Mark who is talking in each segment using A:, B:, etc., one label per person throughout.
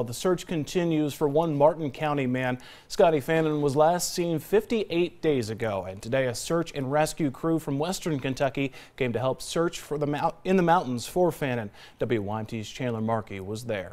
A: While the search continues for one Martin County man, Scotty Fannin was last seen 58 days ago, and today a search and rescue crew from western Kentucky came to help search for the in the mountains for Fannin. WYMT's Chandler Markey was there.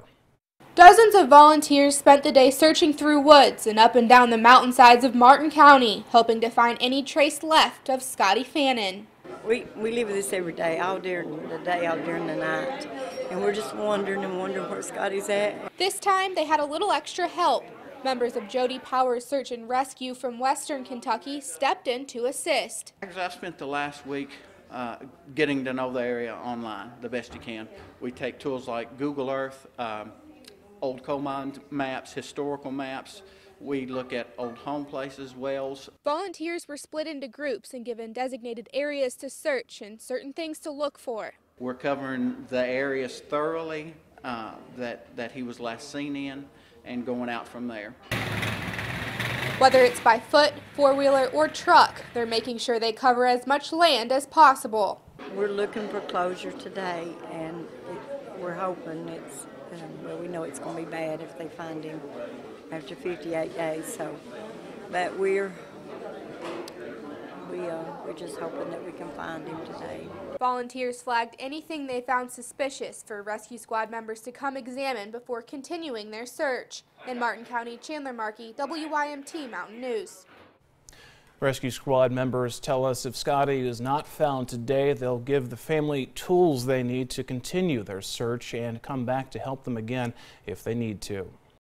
B: Dozens of volunteers spent the day searching through woods and up and down the mountainsides of Martin County, hoping to find any trace left of Scotty Fannin.
C: We, we live with this every day, all during the day, all during the night. And we're just wondering and wondering where Scotty's at.
B: This time they had a little extra help. Members of Jody Powers Search and Rescue from Western Kentucky stepped in to assist.
D: I spent the last week uh, getting to know the area online the best you can. We take tools like Google Earth, um, old coal mine maps, historical maps, we look at old home places, wells.
B: Volunteers were split into groups and given designated areas to search and certain things to look for.
D: We're covering the areas thoroughly uh, that, that he was last seen in and going out from there.
B: Whether it's by foot, four-wheeler, or truck, they're making sure they cover as much land as possible.
C: We're looking for closure today, and it, we're hoping it's, um, well, we know it's going to be bad if they find him after 58 days. So, but we're we uh, we're just hoping that we can find him today.
B: Volunteers flagged anything they found suspicious for rescue squad members to come examine before continuing their search. In Martin County, Chandler Markey, WYMT Mountain News.
A: Rescue squad members tell us if Scotty is not found today, they'll give the family tools they need to continue their search and come back to help them again if they need to.